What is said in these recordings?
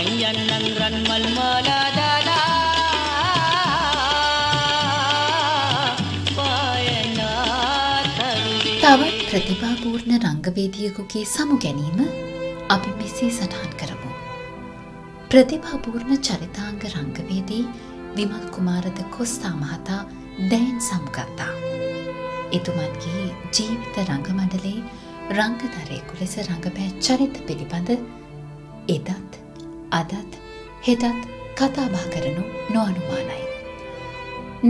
අරන් යන්නන් රන්මල් මාලා දාලා පායනා තරුවේ තවත් ප්‍රතිභාපූර්ණ රංගවේදියෙකුගේ සමු ගැනීම අපි මෙසේ සටහන් කරමු. ප්‍රතිභාපූර්ණ චරිතාංග රංගවේදී විමල් කුමාරද කොස්තා මහතා දැන් සම්ගත්තා. එතුමන්ගේ ජීවිත රංගමඩලේ රංගදරයෙකු ලෙස රඟපෑ චරිත පිළිබඳ එදත් අදත් හෙටත් කතාබා කරනු නොඅනුමානයි.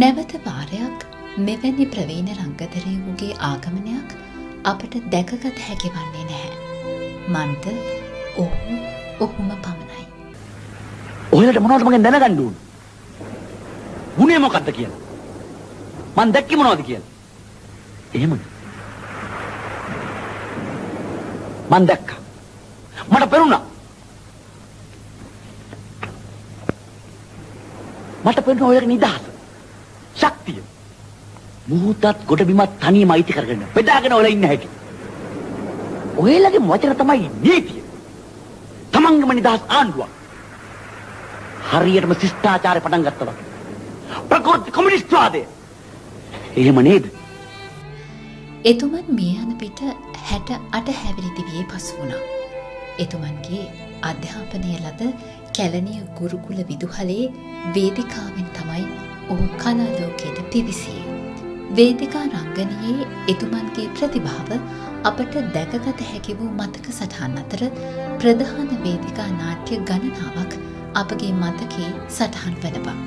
නැවත වාරයක් මෙවැනි ප්‍රවීණ රංගදරයකුගේ ආගමනයක් අපට දැකගත හැකි වන්නේ නැහැ. මන්ද ඔහු ඔහුම පමණයි. ඔයාලට මොනවද මගෙන් දැනගන්න ඕන? ගුණය මොකක්ද කියලා. මං දැක්කේ මොනවද කියලා. එහෙමද? මං දැක්කා. මට පෙරුණා. මට පෙරුණා ඔයගේ නිදහස. ශක්තිය. මුහුතත් ගොඩ බිමත් තනියම අයිති කරගෙන බෙදාගෙන ඔයලා ඉන්න හැටි. ඔයලගේ වචන තමයි නීතිය. තමන්ගේම නිදහස් ආණ්ඩුවක්. හරියටම ශිෂ්ටාචාරය පටන් ගත්තා වගේ. ප්‍රකෘති කොමියුනිස්ට්වාදය. එහෙම නේද? එතුමන් මේ යන පිට හැට අට හැවිරිදිවියේ පසු වුණා. එතුමන්ගේ අධ්‍යාපනය ලද කැලනිය ගුරුකුල විදුහලේ වේදිකාවෙන් තමයි ඔහු කලාලෝකයට පිවිසියේ. වේදිකා රංගනයේ එතුමන්ගේ ප්‍රතිභාව අපට දැකගත හැකි වූ මතක සටහන් අතර ප්‍රධාන වේදිකා නාට්‍ය ගණනාවක් අපගේ මතකේ සටහන් වනවා.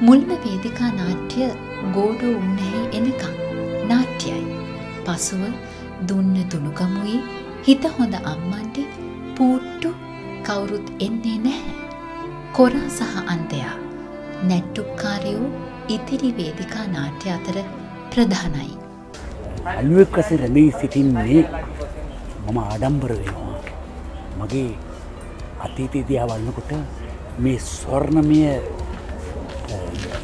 මුල්ම වේදිකා නාට්‍ය ගෝඩෝ උන්නැහි එනකං නාට්‍යයි. පසුව දුන්න දුනුගමුයි හිත හොඳ අම්මන්ටි පූට්ටු කවුරුත් එන්නේ නැහැ. කොරා සහ අන්දයා නැට්ටුක්කාරයෝ ඉතිරි වේදිකා නාට්‍ය අතර ප්‍රධානයි. අලුවෙක් වස රැඳී සිටින්නේ මම ආඩම්බර වෙනවා. මගේ අතීතීතියා වන්නකොට මේ ස්වර්ණමය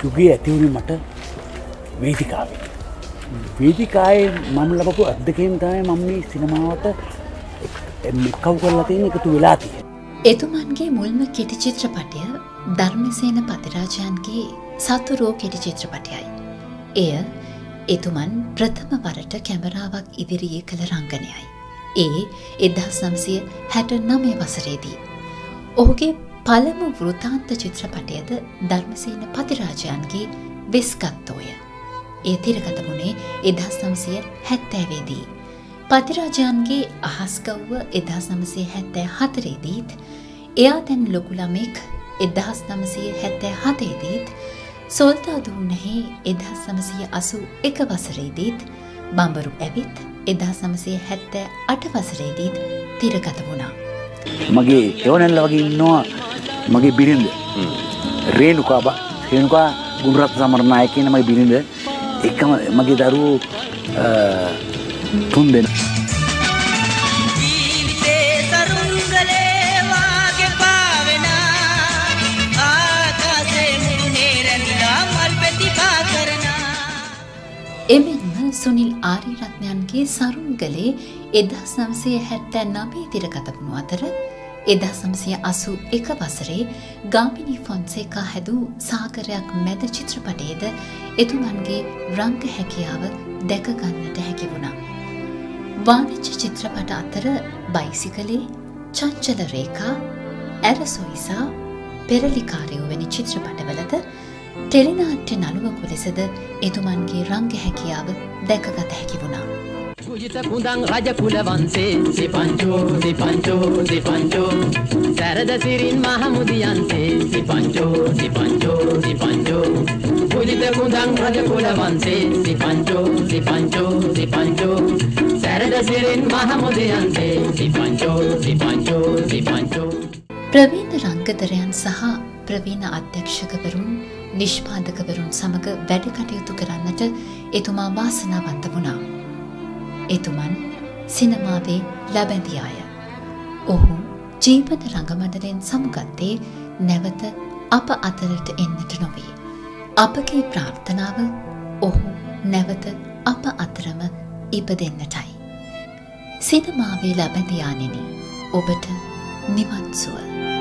යුගයේ ඇතිවුණ මට වේදිකාවේ. වේදිකායේ මම ලබපු අත්දකීම් තමයි මම මේ සිනමාවට එක්කව් කරලා තියෙන එකතු වෙලා තියෙන්නේ. එතුමන්ගේ මුල්ම කෙටි චිත්‍රපටය ධර්මසේන පතිරාජයන්ගේ සතුරෝ කෙටි චිත්‍රපටයයි. එය එතුමන් ප්‍රථම වරට කැමරාවක් ඉදිරියේ කළ රංගනයයි. ඒ එදහස් නම්සය හැට නමය වසරේදී. ඔහුගේ පළමු වෘතාන්ත චිත්‍රපටයද ධර්මසේන පතිරාජයන්ගේ වෙස්ගත්තෝය. ඒ තිරගත වුණේ එදහස් නම්සය හැත්තෑවේදී. පතිරාජයන්ගේ අහස්කව්ව එදහස් නමසේ හැත්තෑ හතරේදීත් එයා තැන් ලොකුළමෙක් එදහස් නමසය හැත්තෑ හතේදීත් සොල්තාදුන්නහි එදහස් සමසය අසු එක වසරේදීත් බඹරු ඇවිත් එදා සමසය හැත්තෑ අට වසරේදීත් තිරගත වුණා. මගේ එවනැල්ල වගේ ඉන්නවා මගේ බිරිඳ රේනුකා බ රේනුකා ගුණරත් සමරණය කියන මගේ බිරිඳ එකම මගේ දරුවෝ තුන් දෙෙන එමෙන්ම සුනිල් ආරිරත්නයන්ගේ සරුන්ගලේ එදස් නම්සය හැත්තෑ නමේ තිරගත වුණු අතර එදා සමසය අසු එක වසරේ ගාමිනි ෆොන්සේකා හැදූ සාගරයක් මැද චිත්‍රපටයේද එතුමන්ගේ රංග හැකියාව දැකගන්නට හැකි වුණා. වාණිජ්‍ය චිත්‍රපට අතර බයිසිකලේ චංචල රේකා ඇරසොයිසා පෙරලිකාරයෝ වැනි චිත්‍රපටවලද ටෙලිනාට්‍ය නළුවකු ලෙසද එතුමන්ගේ රංග හැකියාව දැකගත හැකි වුණා. පුජිත කුඳන් රජ කුල වන්සේ සිපංචෝ සිපංචෝ සිපංචෝ සැරද සිරින් මහමුදියන්සේ සිපංචෝ සිපංචෝ සිපංචෝ පුජිත කුඳන් රජ කුල සිරින් මහමුදියන්සේ සිපංචෝ සිපංචෝ සිපංචෝ ප්‍රවීණ රංගදරයන් සහ ප්‍රවීණ අධ්‍යක්ෂකවරුන් නිෂ්පාදකවරුන් සමඟ වැඩ කටයුතු කරන්නට එතුමා වාසනාවන්ත වුණා. එතුමන් සිනමාවේ ලබැඳි අය. ඔහු ජීවන රඟමඩලෙන් සමුගත්තේ නැවත අප අතරට එන්නට නොවේ. අපගේ ප්‍රාර්ථනාව ඔහු නැවත අප අතරම ඉපදෙන්නටයි. සිනමාවේ ලබැඳයානෙන ඔබට නිවත්සුව.